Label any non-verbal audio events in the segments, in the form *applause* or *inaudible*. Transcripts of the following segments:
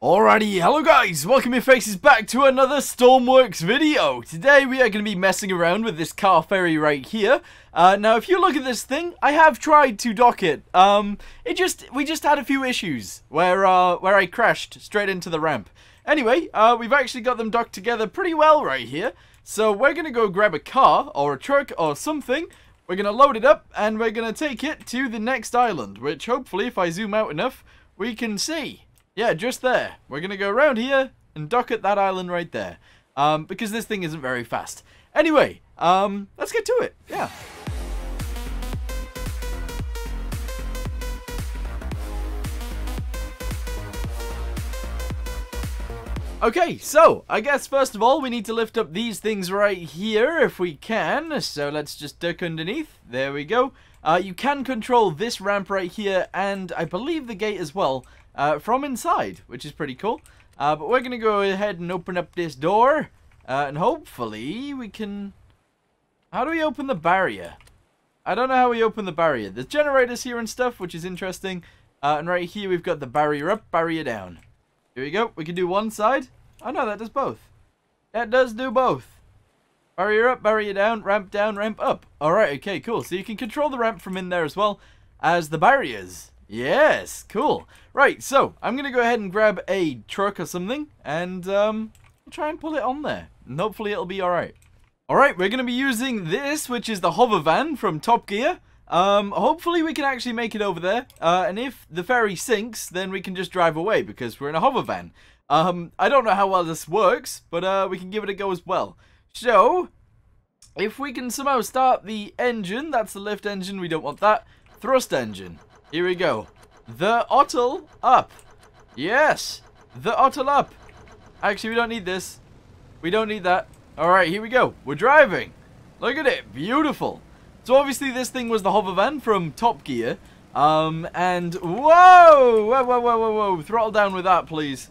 Alrighty, hello guys, welcome your faces back to another Stormworks video. Today we are going to be messing around with this car ferry right here. Uh, now if you look at this thing, I have tried to dock it. Um, it just, we just had a few issues where, uh, where I crashed straight into the ramp. Anyway, uh, we've actually got them docked together pretty well right here. So we're going to go grab a car or a truck or something. We're going to load it up and we're going to take it to the next island, which hopefully if I zoom out enough, we can see. Yeah, just there. We're going to go around here and dock at that island right there. Um, because this thing isn't very fast. Anyway, um, let's get to it. Yeah. Okay, so, I guess first of all, we need to lift up these things right here, if we can. So let's just duck underneath. There we go. Uh, you can control this ramp right here, and I believe the gate as well, uh, from inside, which is pretty cool. Uh, but we're going to go ahead and open up this door, uh, and hopefully we can... How do we open the barrier? I don't know how we open the barrier. There's generators here and stuff, which is interesting. Uh, and right here we've got the barrier up, barrier down. Here we go. We can do one side. Oh no, that does both. That does do both. Barrier up, barrier down, ramp down, ramp up. Alright, okay, cool. So you can control the ramp from in there as well as the barriers. Yes, cool. Right, so I'm going to go ahead and grab a truck or something and um, try and pull it on there. And hopefully it'll be alright. Alright, we're going to be using this, which is the hover van from Top Gear. Um, hopefully we can actually make it over there. Uh, and if the ferry sinks, then we can just drive away because we're in a hover van. Um, I don't know how well this works, but uh, we can give it a go as well. So, if we can somehow start the engine, that's the lift engine, we don't want that. Thrust engine. Here we go. The Ottle up. Yes, the Ottle up. Actually, we don't need this. We don't need that. Alright, here we go. We're driving. Look at it. Beautiful. So obviously this thing was the hover van from Top Gear. Um, and whoa, whoa, whoa, whoa, whoa, whoa. Throttle down with that, please.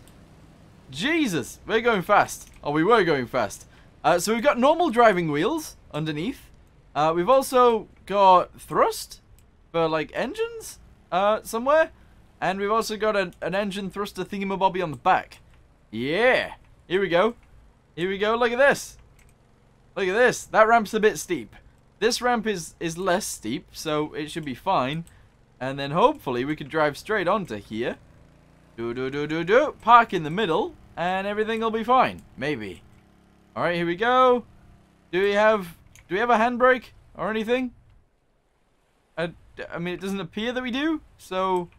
Jesus, we're going fast. Oh, we were going fast. Uh, so we've got normal driving wheels underneath. Uh, we've also got thrust for like engines uh, somewhere. And we've also got a, an engine thruster thingamabobby on the back. Yeah. Here we go. Here we go. Look at this. Look at this. That ramp's a bit steep. This ramp is, is less steep, so it should be fine. And then hopefully we can drive straight onto here. Do do do do do. Park in the middle, and everything will be fine. Maybe. All right, here we go. Do we have do we have a handbrake or anything? I, mean, it doesn't appear that we do. So,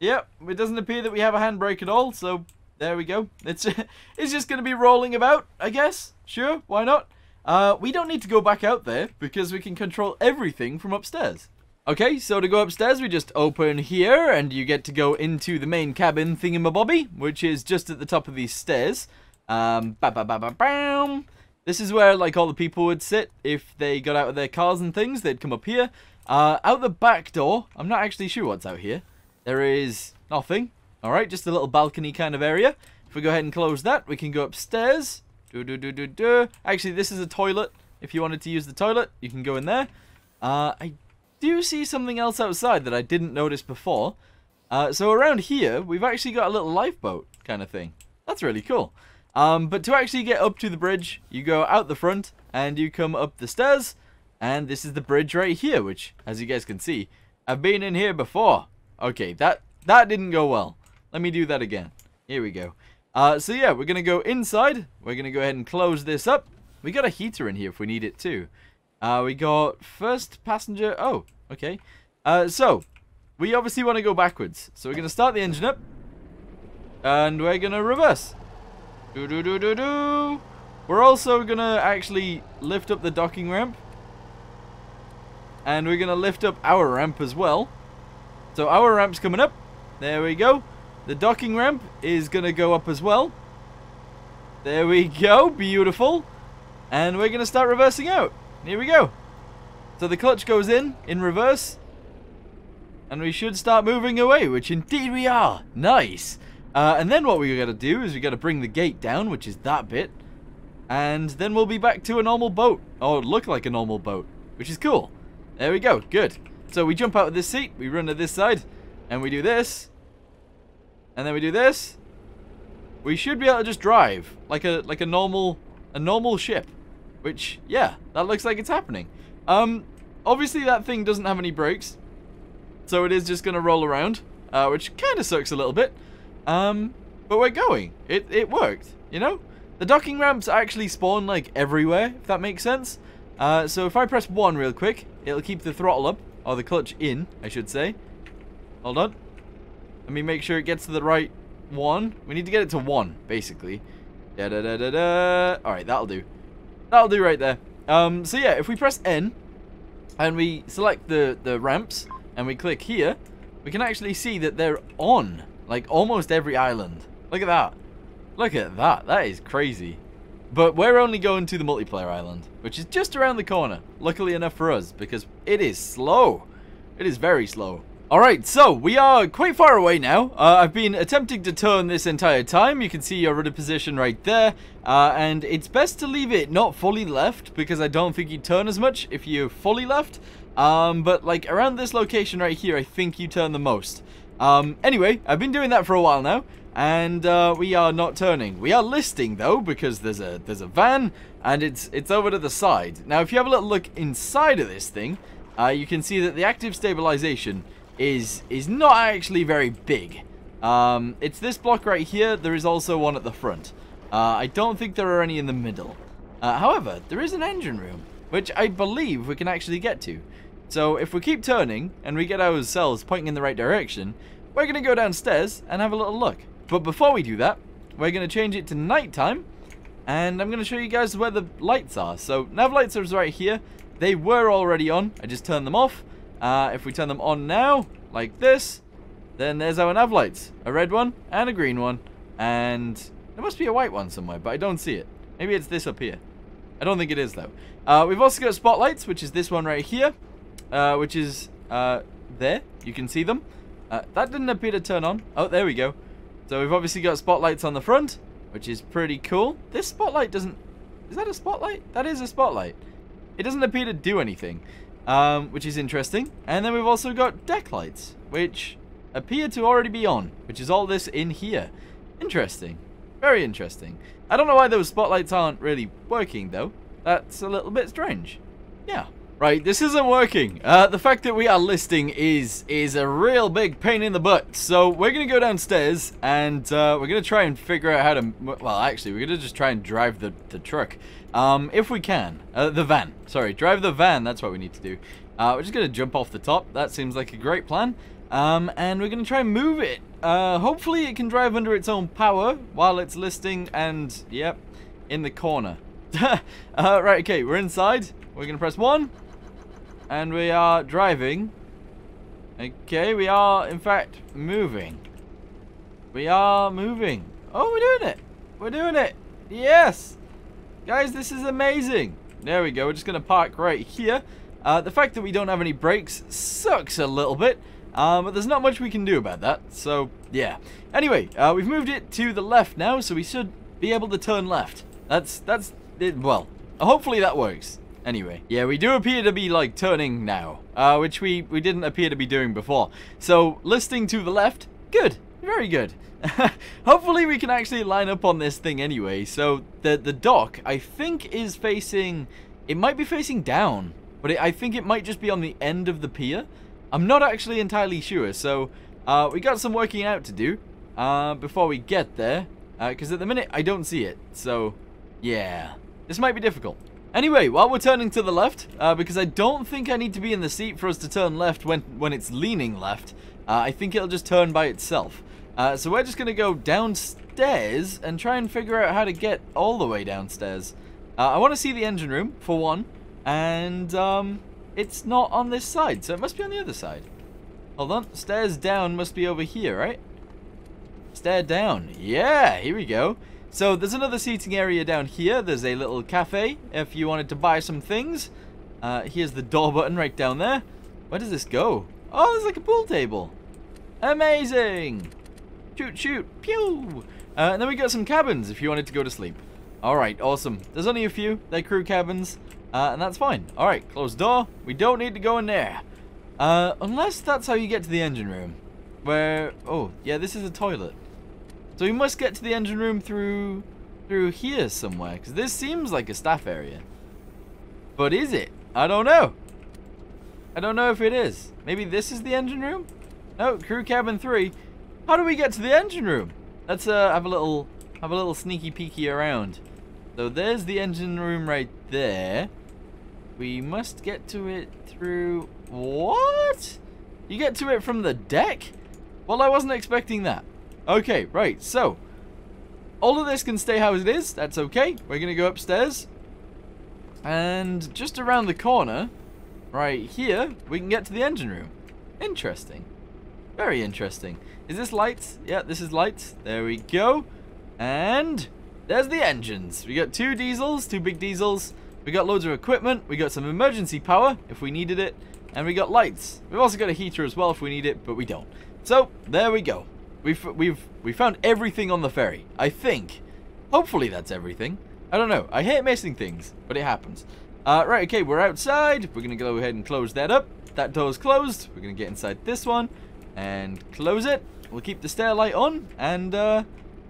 yep, it doesn't appear that we have a handbrake at all. So there we go. It's *laughs* it's just gonna be rolling about, I guess. Sure, why not? Uh, we don't need to go back out there because we can control everything from upstairs. Okay, so to go upstairs, we just open here, and you get to go into the main cabin thingamabobby, which is just at the top of these stairs. Um, ba ba ba ba bam. This is where, like, all the people would sit if they got out of their cars and things. They'd come up here. Uh, out the back door, I'm not actually sure what's out here. There is nothing. Alright, just a little balcony kind of area. If we go ahead and close that, we can go upstairs. Do, do, do, do, do. Actually, this is a toilet. If you wanted to use the toilet, you can go in there. Uh, I do see something else outside that I didn't notice before. Uh, so around here, we've actually got a little lifeboat kind of thing. That's really cool. Um, but to actually get up to the bridge, you go out the front and you come up the stairs. And this is the bridge right here, which, as you guys can see, I've been in here before. Okay, that, that didn't go well. Let me do that again. Here we go. Uh, so yeah, we're going to go inside. We're going to go ahead and close this up. We got a heater in here if we need it too. Uh, we got first passenger. Oh, okay. Uh, so, we obviously want to go backwards. So we're going to start the engine up. And we're going to reverse. Do do do do do. We're also going to actually lift up the docking ramp. And we're going to lift up our ramp as well. So our ramp's coming up. There we go. The docking ramp is going to go up as well. There we go. Beautiful. And we're going to start reversing out. Here we go. So the clutch goes in, in reverse. And we should start moving away, which indeed we are. Nice. Uh, and then what we got to do is we got to bring the gate down, which is that bit. And then we'll be back to a normal boat. Or look like a normal boat, which is cool. There we go. Good. So we jump out of this seat, we run to this side, and we do this. and then we do this, we should be able to just drive like a like a normal a normal ship. Which, yeah, that looks like it's happening. Um, obviously that thing doesn't have any brakes, so it is just going to roll around, uh, which kind of sucks a little bit. Um, but we're going. It, it worked, you know? The docking ramps actually spawn, like, everywhere, if that makes sense. Uh, so if I press 1 real quick, it'll keep the throttle up, or the clutch in, I should say. Hold on. Let me make sure it gets to the right one. We need to get it to 1, basically. Da da da da da. Alright, that'll do. That'll do right there. Um, so yeah, if we press N, and we select the, the ramps, and we click here, we can actually see that they're on, like, almost every island. Look at that. Look at that. That is crazy. But we're only going to the multiplayer island, which is just around the corner. Luckily enough for us, because it is slow. It is very slow. Alright, so we are quite far away now. Uh, I've been attempting to turn this entire time. You can see your rudder position right there. Uh, and it's best to leave it not fully left because I don't think you turn as much if you fully left. Um, but like around this location right here, I think you turn the most. Um, anyway, I've been doing that for a while now. And uh, we are not turning. We are listing though because there's a there's a van and it's it's over to the side. Now if you have a little look inside of this thing, uh, you can see that the active stabilization is is not actually very big. Um, it's this block right here. There is also one at the front. Uh, I don't think there are any in the middle. Uh, however, there is an engine room, which I believe we can actually get to. So if we keep turning and we get ourselves pointing in the right direction, we're going to go downstairs and have a little look. But before we do that, we're going to change it to nighttime. And I'm going to show you guys where the lights are. So nav lights are right here. They were already on. I just turned them off. Uh, if we turn them on now, like this, then there's our nav lights. A red one and a green one. And there must be a white one somewhere, but I don't see it. Maybe it's this up here. I don't think it is, though. Uh, we've also got spotlights, which is this one right here, uh, which is uh, there. You can see them. Uh, that didn't appear to turn on. Oh, there we go. So we've obviously got spotlights on the front, which is pretty cool. This spotlight doesn't... Is that a spotlight? That is a spotlight. It doesn't appear to do anything um, which is interesting. And then we've also got deck lights, which appear to already be on, which is all this in here. Interesting. Very interesting. I don't know why those spotlights aren't really working, though. That's a little bit strange. Yeah. Right, this isn't working. Uh, the fact that we are listing is is a real big pain in the butt. So we're going to go downstairs and uh, we're going to try and figure out how to... Well, actually, we're going to just try and drive the, the truck. Um, if we can. Uh, the van. Sorry, drive the van. That's what we need to do. Uh, we're just going to jump off the top. That seems like a great plan. Um, and we're going to try and move it. Uh, hopefully it can drive under its own power while it's listing and, yep, in the corner. *laughs* uh, right, okay, we're inside. We're going to press 1. And we are driving. Okay, we are, in fact, moving. We are moving. Oh, we're doing it. We're doing it. Yes. Guys, this is amazing. There we go. We're just going to park right here. Uh, the fact that we don't have any brakes sucks a little bit. Um, but there's not much we can do about that. So, yeah. Anyway, uh, we've moved it to the left now, so we should be able to turn left. That's, that's, it, well, hopefully that works. Anyway, yeah, we do appear to be, like, turning now, uh, which we, we didn't appear to be doing before. So, listing to the left, good, very good. *laughs* Hopefully we can actually line up on this thing anyway. So, the, the dock, I think, is facing, it might be facing down, but it, I think it might just be on the end of the pier. I'm not actually entirely sure, so uh, we got some working out to do uh, before we get there, because uh, at the minute I don't see it, so yeah, this might be difficult. Anyway, while we're turning to the left, uh, because I don't think I need to be in the seat for us to turn left when, when it's leaning left, uh, I think it'll just turn by itself. Uh, so we're just going to go downstairs and try and figure out how to get all the way downstairs. Uh, I want to see the engine room, for one, and um, it's not on this side, so it must be on the other side. Hold on, stairs down must be over here, right? Stair down, yeah, here we go. So there's another seating area down here. There's a little cafe if you wanted to buy some things. Uh, here's the door button right down there. Where does this go? Oh, there's like a pool table. Amazing. Shoot, shoot, pew. Uh, and then we got some cabins if you wanted to go to sleep. Alright, awesome. There's only a few. They're crew cabins. Uh, and that's fine. Alright, closed door. We don't need to go in there. Uh, unless that's how you get to the engine room. Where, oh, yeah, this is a toilet. So we must get to the engine room through through here somewhere. Because this seems like a staff area. But is it? I don't know. I don't know if it is. Maybe this is the engine room? No, crew cabin 3. How do we get to the engine room? Let's uh, have a little have a little sneaky peeky around. So there's the engine room right there. We must get to it through... What? You get to it from the deck? Well, I wasn't expecting that. Okay, right, so... All of this can stay how it is. That's okay. We're to go upstairs. And just around the corner, right here, we can get to the engine room. Interesting. Very interesting. Is this lights? Yeah, this is lights. There we go. And there's the engines. We got two diesels, two big diesels. We got loads of equipment. We got some emergency power if we needed it. And we got lights. We've also got a heater as well if we need it, but we don't. So, there we go. We've, we've, we found everything on the ferry. I think. Hopefully that's everything. I don't know. I hate missing things, but it happens. Uh, right, okay, we're outside. We're going to go ahead and close that up. That door's closed. We're going to get inside this one and close it. We'll keep the stair light on, and uh,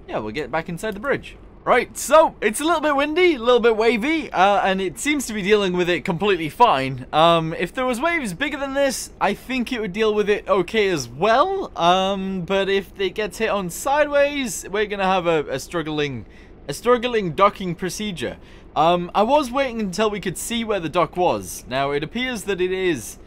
yeah, we'll get back inside the bridge. Right, so it's a little bit windy, a little bit wavy, uh, and it seems to be dealing with it completely fine. Um, if there was waves bigger than this, I think it would deal with it okay as well. Um, but if it gets hit on sideways, we're gonna have a, a struggling, a struggling docking procedure. Um, I was waiting until we could see where the dock was. Now it appears that it is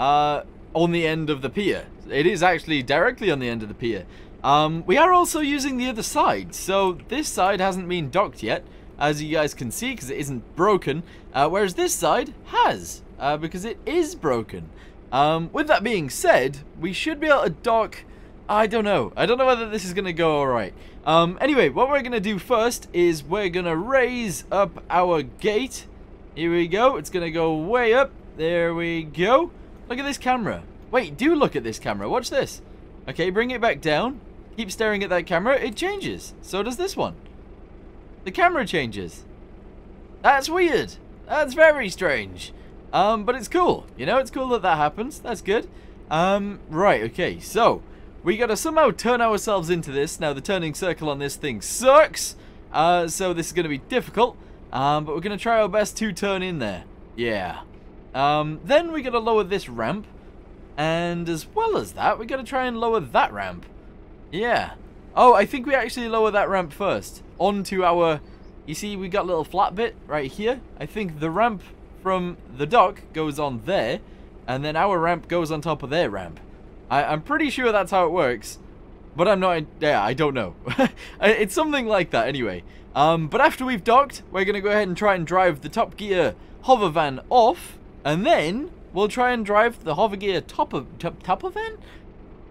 uh, on the end of the pier. It is actually directly on the end of the pier. Um, we are also using the other side, so this side hasn't been docked yet, as you guys can see, because it isn't broken, uh, whereas this side has, uh, because it is broken. Um, with that being said, we should be able to dock, I don't know, I don't know whether this is going to go alright. Um, anyway, what we're going to do first is we're going to raise up our gate. Here we go, it's going to go way up, there we go. Look at this camera. Wait, do look at this camera, watch this. Okay, bring it back down. Keep staring at that camera, it changes. So does this one. The camera changes. That's weird. That's very strange. Um, but it's cool. You know, it's cool that that happens. That's good. Um, right, okay. So, we gotta somehow turn ourselves into this. Now, the turning circle on this thing sucks. Uh, so this is gonna be difficult. Um, but we're gonna try our best to turn in there. Yeah. Um, then we gotta lower this ramp. And as well as that, we gotta try and lower that ramp. Yeah. Oh, I think we actually lower that ramp first. Onto our... You see, we got a little flat bit right here. I think the ramp from the dock goes on there. And then our ramp goes on top of their ramp. I, I'm pretty sure that's how it works. But I'm not... Yeah, I don't know. *laughs* it's something like that anyway. Um, but after we've docked, we're going to go ahead and try and drive the Top Gear hover van off. And then we'll try and drive the hover gear top of... Top, top of van?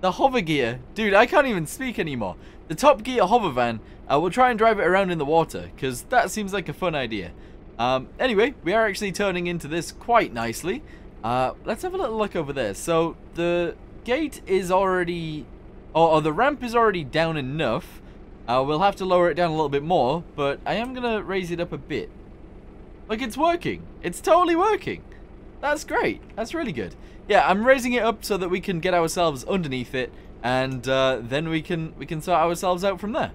The hover gear. Dude, I can't even speak anymore. The Top Gear hover van, uh, we'll try and drive it around in the water, because that seems like a fun idea. Um, anyway, we are actually turning into this quite nicely. Uh, let's have a little look over there. So, the gate is already... Or, or the ramp is already down enough. Uh, we'll have to lower it down a little bit more, but I am going to raise it up a bit. Like, it's working. It's totally working. That's great. That's really good. Yeah, I'm raising it up so that we can get ourselves underneath it, and uh, then we can we can sort ourselves out from there.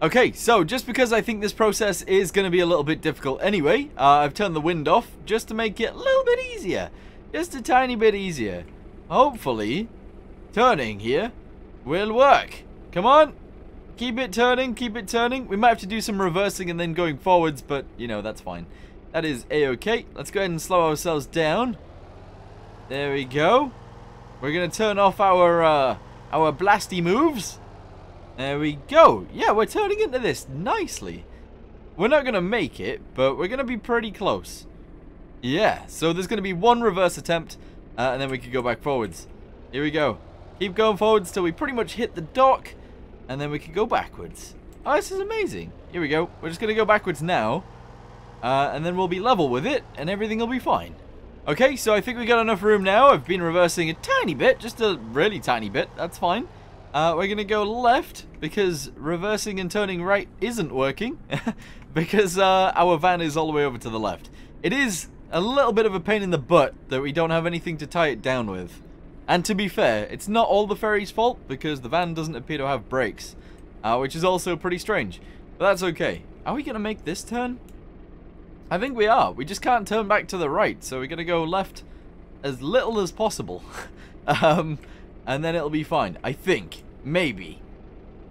Okay, so just because I think this process is going to be a little bit difficult anyway, uh, I've turned the wind off just to make it a little bit easier. Just a tiny bit easier. Hopefully, turning here will work. Come on. Keep it turning, keep it turning. We might have to do some reversing and then going forwards, but, you know, that's fine. That is a-okay. Let's go ahead and slow ourselves down. There we go. We're going to turn off our, uh, our blasty moves. There we go. Yeah, we're turning into this nicely. We're not going to make it, but we're going to be pretty close. Yeah, so there's going to be one reverse attempt, uh, and then we can go back forwards. Here we go. Keep going forwards till we pretty much hit the dock, and then we can go backwards. Oh, this is amazing. Here we go. We're just going to go backwards now. Uh, and then we'll be level with it, and everything will be fine. Okay, so I think we got enough room now. I've been reversing a tiny bit, just a really tiny bit. That's fine. Uh, we're going to go left, because reversing and turning right isn't working. *laughs* because uh, our van is all the way over to the left. It is a little bit of a pain in the butt that we don't have anything to tie it down with. And to be fair, it's not all the ferry's fault, because the van doesn't appear to have brakes. uh, which is also pretty strange. But that's okay. Are we going to make this turn? I think we are. We just can't turn back to the right, so we're going to go left as little as possible. *laughs* um, and then it'll be fine. I think. Maybe.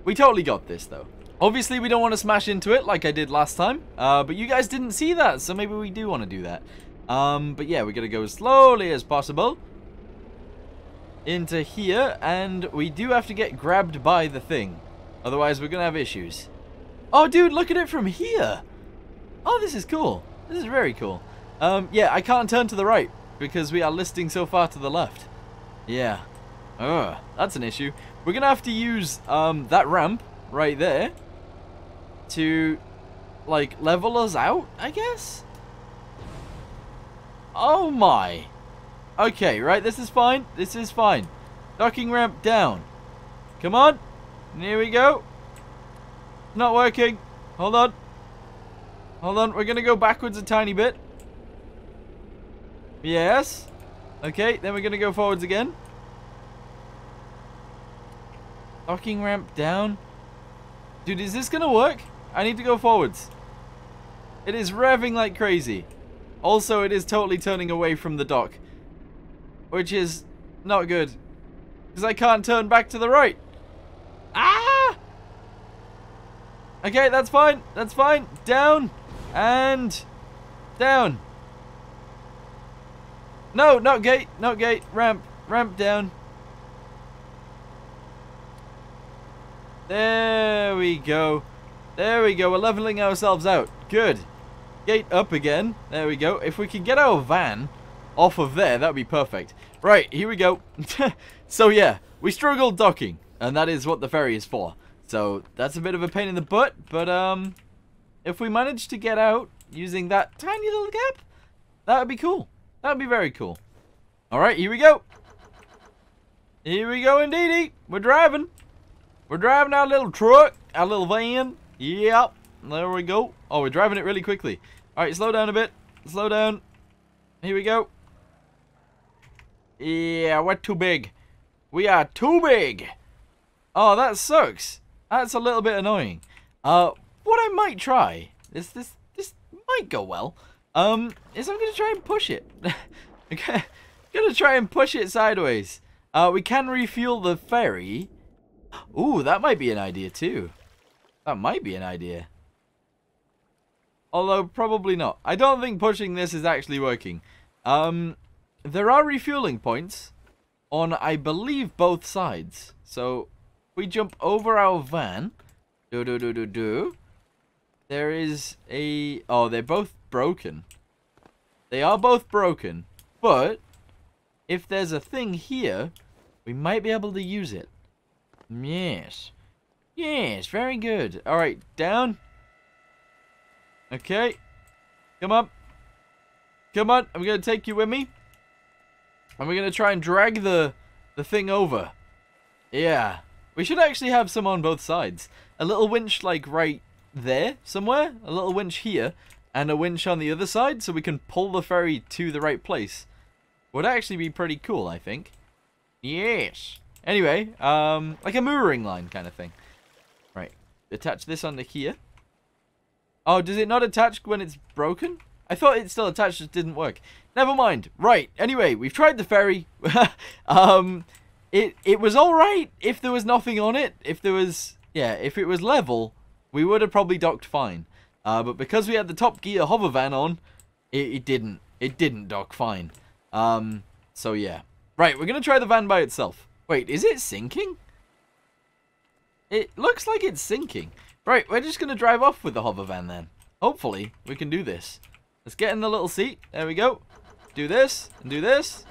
We totally got this, though. Obviously, we don't want to smash into it like I did last time. Uh, but you guys didn't see that, so maybe we do want to do that. Um, but yeah, we're going to go as slowly as possible into here. And we do have to get grabbed by the thing. Otherwise, we're going to have issues. Oh, dude, look at it from here. Oh, this is cool. This is very cool. Um, yeah, I can't turn to the right because we are listing so far to the left. Yeah. Ugh, that's an issue. We're going to have to use um, that ramp right there to, like, level us out, I guess? Oh my. Okay, right, this is fine. This is fine. Docking ramp down. Come on. Here we go. Not working. Hold on. Hold on, we're to go backwards a tiny bit. Yes. Okay, then we're to go forwards again. Docking ramp down. Dude, is this to work? I need to go forwards. It is revving like crazy. Also, it is totally turning away from the dock. Which is not good. Because I can't turn back to the right. Ah! Okay, that's fine. That's fine. Down. And down. No, not gate. Not gate. Ramp. Ramp down. There we go. There we go. We're leveling ourselves out. Good. Gate up again. There we go. If we can get our van off of there, that would be perfect. Right, here we go. *laughs* so yeah, we struggled docking. And that is what the ferry is for. So that's a bit of a pain in the butt. But um, if we manage to get out using that tiny little gap, that would be cool. That would be very cool. Alright, here we go. Here we go indeedy. We're driving. We're driving our little truck, our little van. Yep. There we go. Oh, we're driving it really quickly. Alright, slow down a bit. Slow down. Here we go. Yeah, we're too big. We are too big. Oh, that sucks. That's a little bit annoying. Uh, what I might try, this this this might go well, um, is I'm gonna try and push it. *laughs* okay, gonna try and push it sideways. Uh, we can refuel the ferry. Ooh, that might be an idea too. That might be an idea. Although, probably not. I don't think pushing this is actually working. Um, there are refueling points on, I believe, both sides. So, we jump over our van. Do, do, do, do, do. There is a... Oh, they're both broken. They are both broken. But, if there's a thing here, we might be able to use it. Yes. Yes, very good. Alright, down. Okay. Come on. Come on, I'm going to take you with me. And we're going to try and drag the, the thing over. Yeah. We should actually have some on both sides. A little winch, like, right there somewhere. A little winch here. And a winch on the other side, so we can pull the ferry to the right place. Would actually be pretty cool, I think. Yes. Anyway, um, like a mooring line kind of thing. Right. Attach this onto here. Oh, does it not attach when it's broken? I thought it still attached, just didn't work. Never mind. Right. Anyway, we've tried the ferry. *laughs* um, it it was all right if there was nothing on it. If there was, yeah, if it was level, we would have probably docked fine. Uh, but because we had the Top Gear hover van on, it, it didn't. It didn't dock fine. Um, so yeah. Right, we're gonna try the van by itself. Wait, is it sinking? It looks like it's sinking. Right, we're just going to drive off with the hover van then. Hopefully, we can do this. Let's get in the little seat. There we go. Do this, and do this.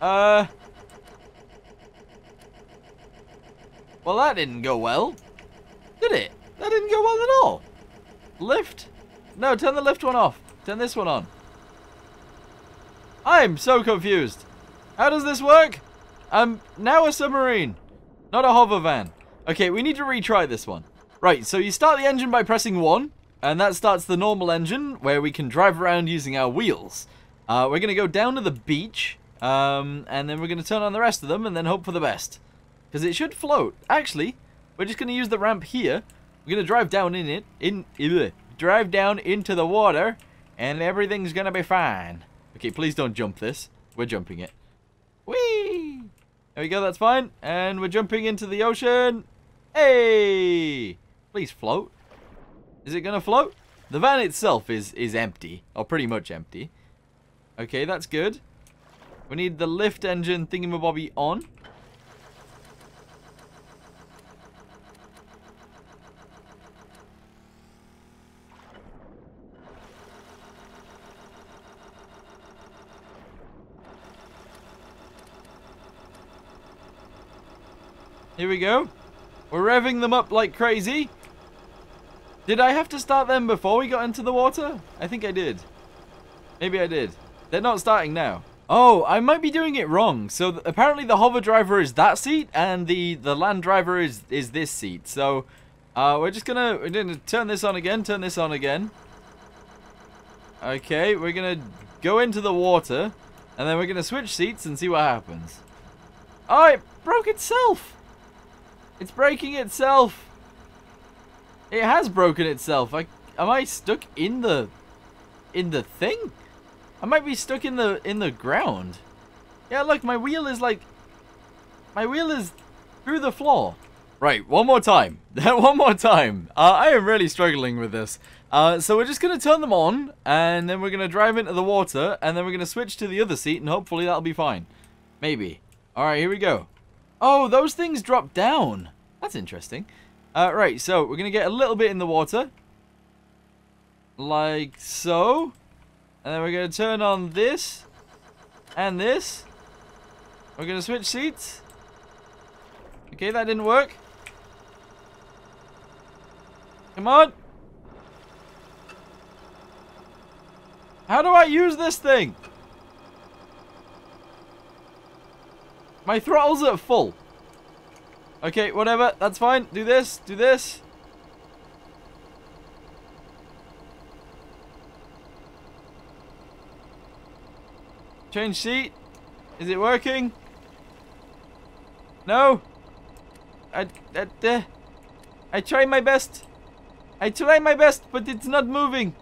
Uh... Well, that didn't go well. Did it? That didn't go well at all. Lift? No, turn the lift one off. Turn this one on. I'm so confused. How does this work? I'm now a submarine, not a hover van. Okay, we need to retry this one. Right, so you start the engine by pressing 1, and that starts the normal engine, where we can drive around using our wheels. Uh, we're going to go down to the beach, Um, and then we're going to turn on the rest of them and then hope for the best. Because it should float. Actually, we're just going to use the ramp here. We're going to drive down in it. In ugh, Drive down into the water. And everything's going to be fine. Okay, please don't jump this. We're jumping it. Whee! There we go, that's fine. And we're jumping into the ocean. Hey! Please float. Is it going to float? The van itself is, is empty. Or pretty much empty. Okay, that's good. We need the lift engine thingamabobby on. Here we go. We're revving them up like crazy. Did I have to start them before we got into the water? I think I did. Maybe I did. They're not starting now. Oh, I might be doing it wrong. So th apparently the hover driver is that seat and the, the land driver is, is this seat. So uh, we're just gonna, we're gonna turn this on again, turn this on again. Okay, we're gonna go into the water and then we're gonna switch seats and see what happens. Oh, it broke itself. It's breaking itself. It has broken itself. I, am I stuck in the, in the thing? I might be stuck in the, in the ground. Yeah, look, my wheel is like, my wheel is through the floor. Right, one more time. *laughs* one more time. Uh, I am really struggling with this. Uh, so we're just going to turn them on, and then we're going to drive into the water, and then we're going to switch to the other seat, and hopefully that'll be fine. Maybe. Alright, here we go. Oh, those things drop down. That's interesting. Uh, right, so we're going to get a little bit in the water. Like so. And then we're going to turn on this. And this. We're going to switch seats. Okay, that didn't work. Come on. How do I use this thing? My throttle's at full. Okay, whatever. That's fine. Do this. Do this. Change seat. Is it working? No. I, I, uh, I try my best. I try my best, but it's not moving.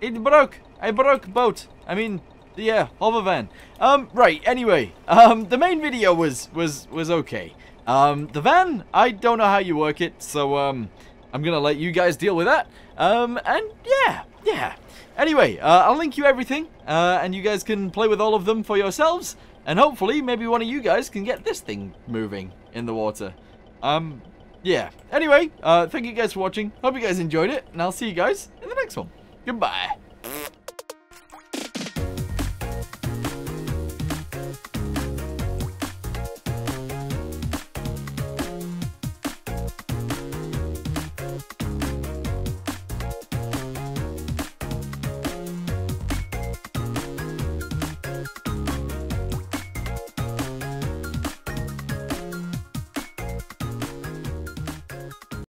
It broke. I broke boat. I mean, yeah, hover van. Um, right, anyway, um, the main video was, was, was okay. Um, the van, I don't know how you work it, so, um, I'm gonna let you guys deal with that. Um, and yeah, yeah. Anyway, uh, I'll link you everything, uh, and you guys can play with all of them for yourselves, and hopefully, maybe one of you guys can get this thing moving in the water. Um, yeah. Anyway, uh, thank you guys for watching. Hope you guys enjoyed it, and I'll see you guys in the next one. Goodbye.